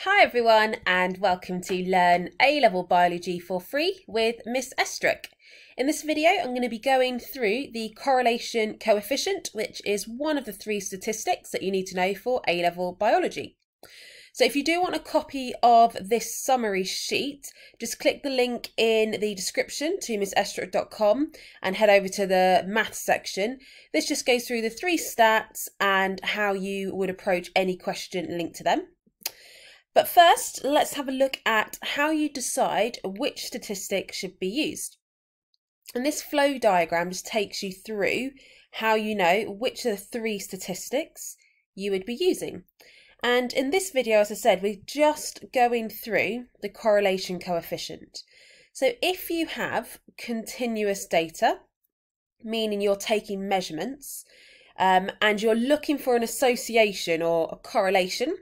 Hi everyone and welcome to Learn A-Level Biology for free with Miss Estruch. In this video I'm going to be going through the correlation coefficient which is one of the three statistics that you need to know for A-Level Biology. So if you do want a copy of this summary sheet, just click the link in the description to missestruch.com and head over to the maths section. This just goes through the three stats and how you would approach any question linked to them. But first, let's have a look at how you decide which statistic should be used. And this flow diagram just takes you through how you know which of the three statistics you would be using. And in this video, as I said, we're just going through the correlation coefficient. So if you have continuous data, meaning you're taking measurements, um, and you're looking for an association or a correlation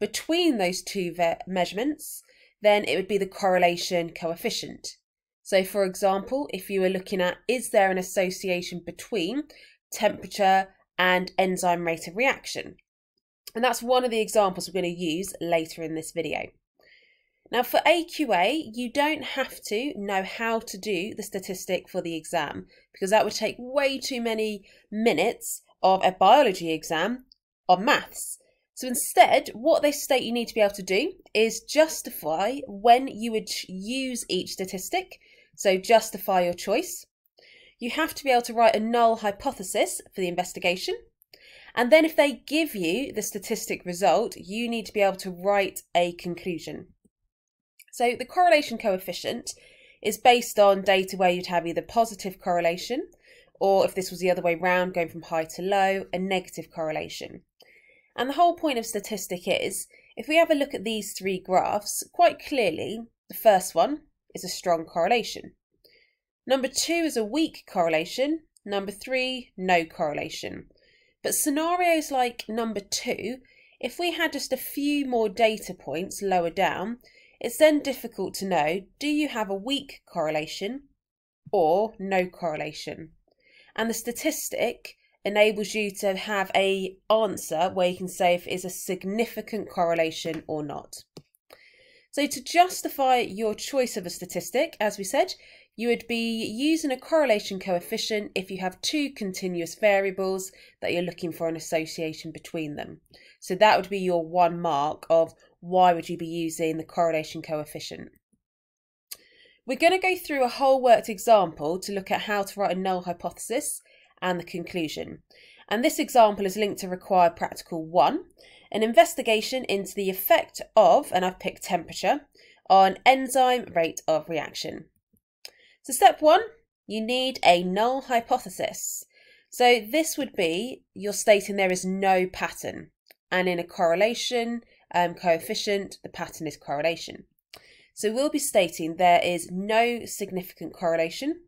between those two measurements, then it would be the correlation coefficient. So, for example, if you were looking at is there an association between temperature and enzyme rate of reaction? And that's one of the examples we're going to use later in this video. Now, for AQA, you don't have to know how to do the statistic for the exam because that would take way too many minutes of a biology exam on maths. So instead, what they state you need to be able to do is justify when you would use each statistic. So justify your choice. You have to be able to write a null hypothesis for the investigation. And then if they give you the statistic result, you need to be able to write a conclusion. So the correlation coefficient is based on data where you'd have either positive correlation, or if this was the other way round, going from high to low, a negative correlation. And the whole point of statistic is, if we have a look at these three graphs, quite clearly, the first one is a strong correlation. Number two is a weak correlation. Number three, no correlation. But scenarios like number two, if we had just a few more data points lower down, it's then difficult to know, do you have a weak correlation or no correlation? And the statistic enables you to have a answer where you can say if it is a significant correlation or not. So to justify your choice of a statistic, as we said, you would be using a correlation coefficient if you have two continuous variables that you're looking for an association between them. So that would be your one mark of why would you be using the correlation coefficient. We're going to go through a whole worked example to look at how to write a null hypothesis and the conclusion. And this example is linked to required practical one, an investigation into the effect of, and I've picked temperature, on enzyme rate of reaction. So step one, you need a null hypothesis. So this would be you're stating there is no pattern, and in a correlation um, coefficient, the pattern is correlation. So we'll be stating there is no significant correlation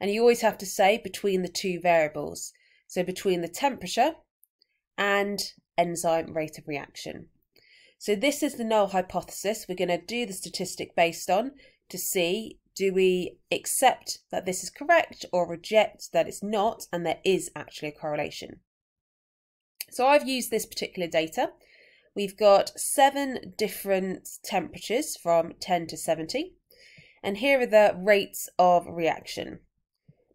and you always have to say between the two variables. So between the temperature and enzyme rate of reaction. So this is the null hypothesis we're going to do the statistic based on to see do we accept that this is correct or reject that it's not and there is actually a correlation. So I've used this particular data. We've got seven different temperatures from 10 to 70 and here are the rates of reaction.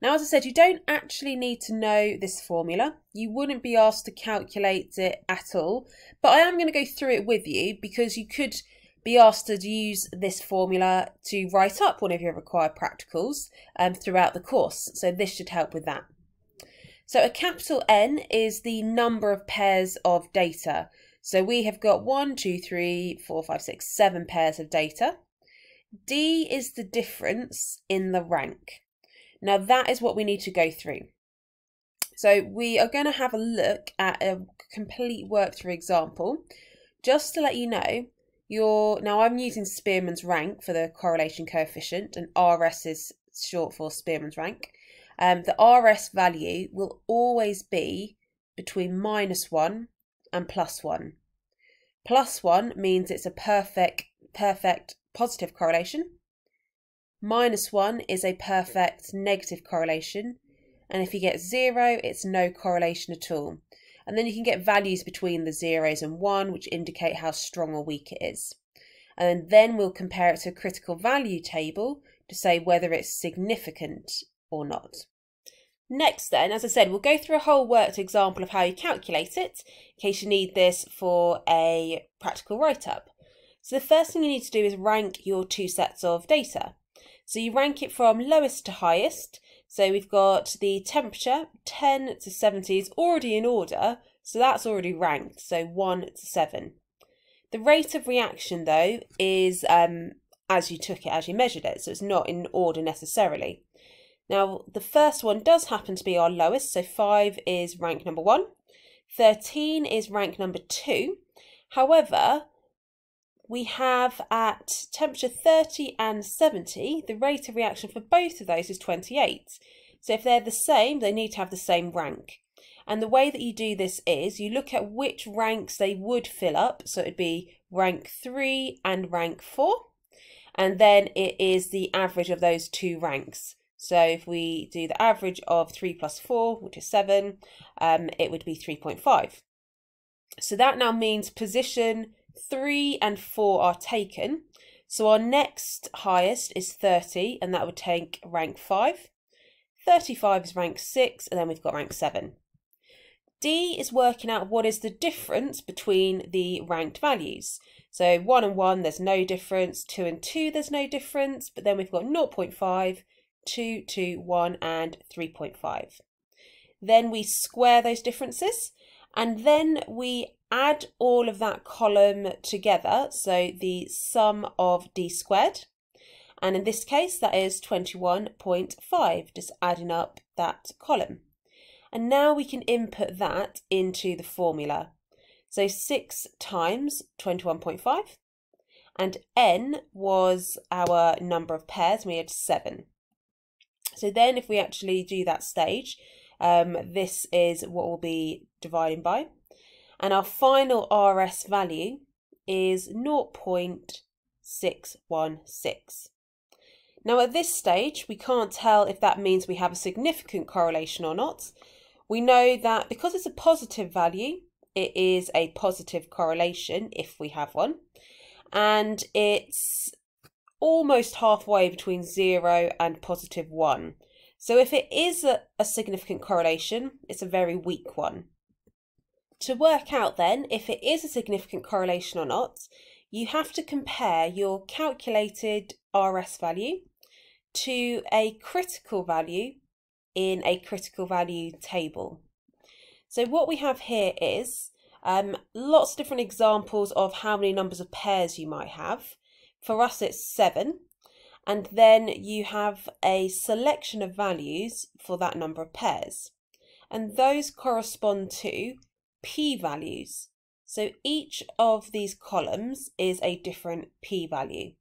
Now, as I said, you don't actually need to know this formula. You wouldn't be asked to calculate it at all, but I am going to go through it with you because you could be asked to use this formula to write up one of your required practicals um, throughout the course. So this should help with that. So a capital N is the number of pairs of data. So we have got one, two, three, four, five, six, seven pairs of data. D is the difference in the rank. Now that is what we need to go through. So we are going to have a look at a complete work through example. Just to let you know, your now I'm using Spearman's rank for the correlation coefficient and RS is short for Spearman's rank. Um, the RS value will always be between minus 1 and plus 1. Plus 1 means it's a perfect perfect positive correlation Minus 1 is a perfect negative correlation. And if you get 0, it's no correlation at all. And then you can get values between the zeros and one, which indicate how strong or weak it is. And then we'll compare it to a critical value table to say whether it's significant or not. Next then, as I said, we'll go through a whole worked example of how you calculate it, in case you need this for a practical write-up. So the first thing you need to do is rank your two sets of data. So you rank it from lowest to highest. So we've got the temperature, 10 to 70 is already in order, so that's already ranked, so 1 to 7. The rate of reaction, though, is um, as you took it, as you measured it, so it's not in order necessarily. Now, the first one does happen to be our lowest, so 5 is rank number 1, 13 is rank number 2. However, we have at temperature 30 and 70, the rate of reaction for both of those is 28. So if they're the same, they need to have the same rank. And the way that you do this is you look at which ranks they would fill up. So it'd be rank 3 and rank 4. And then it is the average of those two ranks. So if we do the average of 3 plus 4, which is 7, um, it would be 3.5. So that now means position 3 and 4 are taken. So our next highest is 30, and that would take rank 5. 35 is rank 6, and then we've got rank 7. D is working out what is the difference between the ranked values. So 1 and 1, there's no difference. 2 and 2, there's no difference. But then we've got 0.5, 2, 2, 1 and 3.5. Then we square those differences and then we add all of that column together. So the sum of d squared. And in this case, that is 21.5, just adding up that column. And now we can input that into the formula. So 6 times 21.5 and n was our number of pairs, we had 7. So then if we actually do that stage, um, this is what we'll be dividing by. And our final RS value is 0.616. Now at this stage, we can't tell if that means we have a significant correlation or not. We know that because it's a positive value, it is a positive correlation if we have one. And it's almost halfway between 0 and positive 1. So if it is a, a, significant correlation, it's a very weak one. To work out then if it is a significant correlation or not, you have to compare your calculated RS value to a critical value in a critical value table. So what we have here is um, lots of different examples of how many numbers of pairs you might have. For us, it's seven. And then you have a selection of values for that number of pairs. And those correspond to p-values. So each of these columns is a different p-value.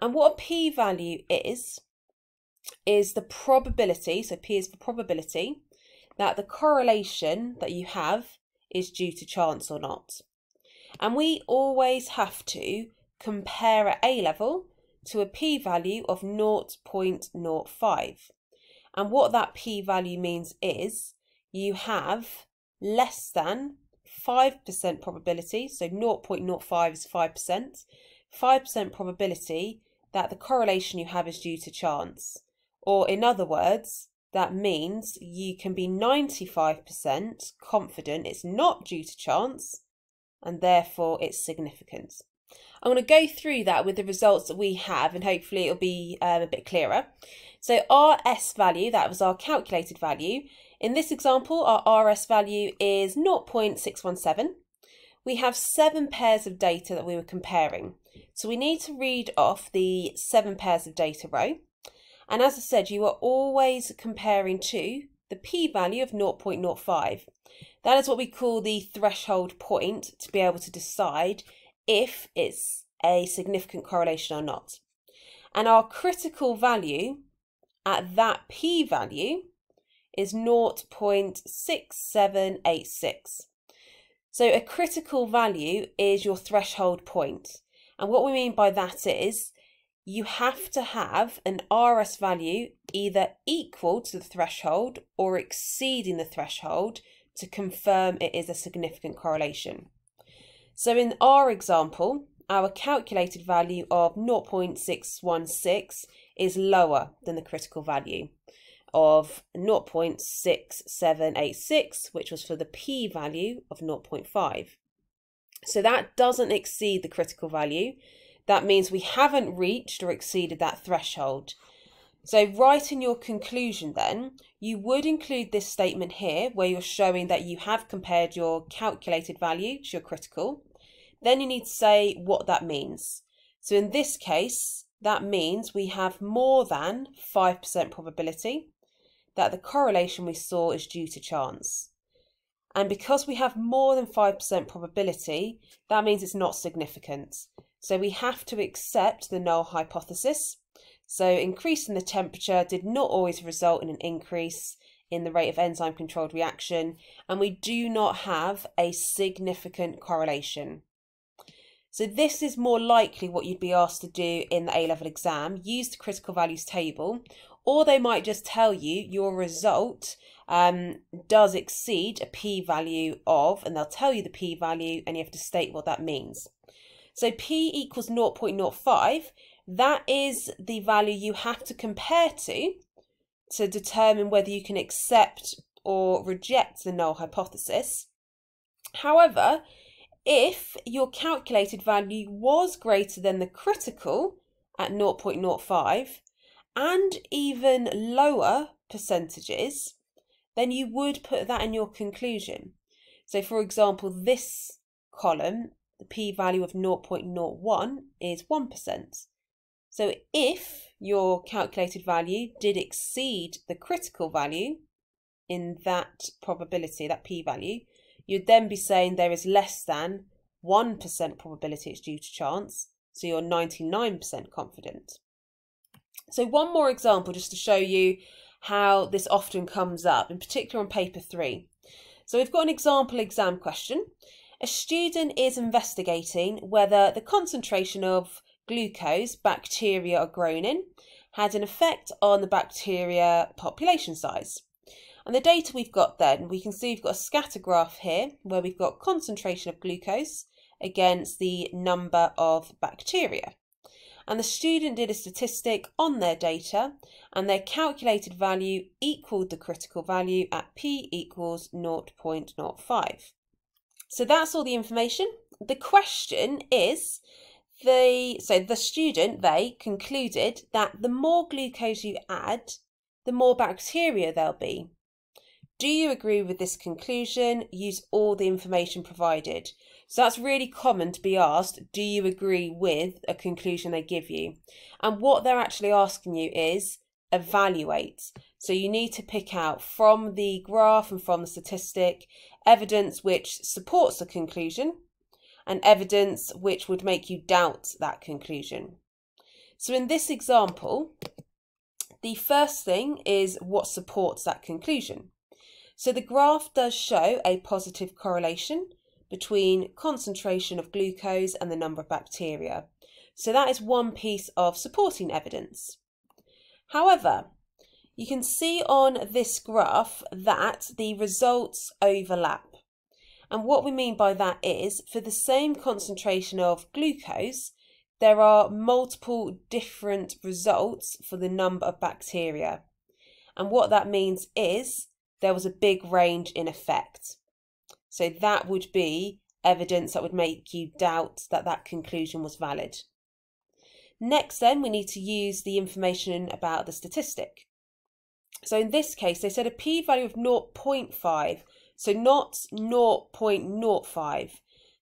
And what a p-value is, is the probability, so p is for probability, that the correlation that you have is due to chance or not. And we always have to compare at A level to a p-value of 0.05. And what that p-value means is you have less than 5% probability, so 0.05 is 5%, 5% probability that the correlation you have is due to chance. Or in other words, that means you can be 95% confident it's not due to chance and therefore it's significant. I'm going to go through that with the results that we have and hopefully it'll be um, a bit clearer. So our S value, that was our calculated value. In this example, our RS value is 0.617. We have seven pairs of data that we were comparing. So we need to read off the seven pairs of data row. And as I said, you are always comparing to the p-value of 0.05. That is what we call the threshold point to be able to decide if it's a significant correlation or not. And our critical value at that p-value is 0.6786. So a critical value is your threshold point. And what we mean by that is you have to have an RS value either equal to the threshold or exceeding the threshold to confirm it is a significant correlation. So in our example, our calculated value of 0.616 is lower than the critical value of 0.6786, which was for the p-value of 0.5. So that doesn't exceed the critical value. That means we haven't reached or exceeded that threshold. So right in your conclusion then, you would include this statement here where you're showing that you have compared your calculated value to your critical. Then you need to say what that means. So in this case, that means we have more than 5% probability that the correlation we saw is due to chance. And because we have more than 5% probability, that means it's not significant. So we have to accept the null hypothesis. So increasing the temperature did not always result in an increase in the rate of enzyme controlled reaction, and we do not have a significant correlation. So this is more likely what you'd be asked to do in the A-level exam. Use the critical values table, or they might just tell you your result um, does exceed a p-value of, and they'll tell you the p-value, and you have to state what that means. So p equals 0.05, that is the value you have to compare to to determine whether you can accept or reject the null hypothesis. However, if your calculated value was greater than the critical at 0.05 and even lower percentages, then you would put that in your conclusion. So, for example, this column, the p-value of 0.01 is 1%. So if your calculated value did exceed the critical value in that probability, that p-value, you'd then be saying there is less than 1% probability it's due to chance, so you're 99% confident. So one more example just to show you how this often comes up, in particular on paper three. So we've got an example exam question. A student is investigating whether the concentration of glucose bacteria are grown in had an effect on the bacteria population size. And the data we've got then, we can see we've got a scatter graph here where we've got concentration of glucose against the number of bacteria. And the student did a statistic on their data and their calculated value equaled the critical value at p equals 0.05. So that's all the information. The question is, the so the student they concluded that the more glucose you add, the more bacteria there'll be. Do you agree with this conclusion? Use all the information provided. So that's really common to be asked, do you agree with a conclusion they give you? And what they're actually asking you is evaluate. So you need to pick out from the graph and from the statistic evidence which supports the conclusion and evidence which would make you doubt that conclusion. So in this example, the first thing is what supports that conclusion. So the graph does show a positive correlation between concentration of glucose and the number of bacteria. So that is one piece of supporting evidence. However, you can see on this graph that the results overlap. And what we mean by that is for the same concentration of glucose, there are multiple different results for the number of bacteria. And what that means is there was a big range in effect. So that would be evidence that would make you doubt that that conclusion was valid. Next, then, we need to use the information about the statistic. So in this case, they said a p-value of 0.5, so not 0.05.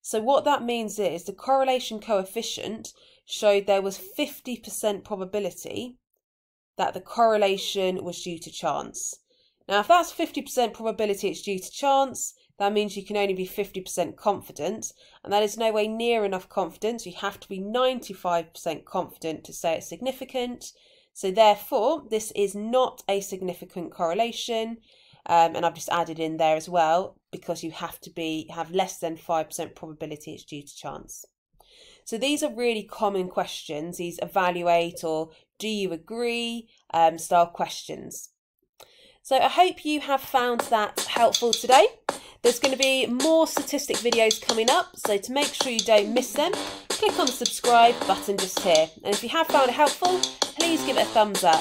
So what that means is the correlation coefficient showed there was 50% probability that the correlation was due to chance. Now, if that's 50% probability it's due to chance, that means you can only be 50% confident, and that is no way near enough confidence. You have to be 95% confident to say it's significant. So, therefore, this is not a significant correlation. Um, and I've just added in there as well because you have to be have less than 5% probability it's due to chance. So these are really common questions, these evaluate or do you agree um, style questions. So I hope you have found that helpful today. There's going to be more statistic videos coming up, so to make sure you don't miss them, click on the subscribe button just here. And if you have found it helpful, please give it a thumbs up.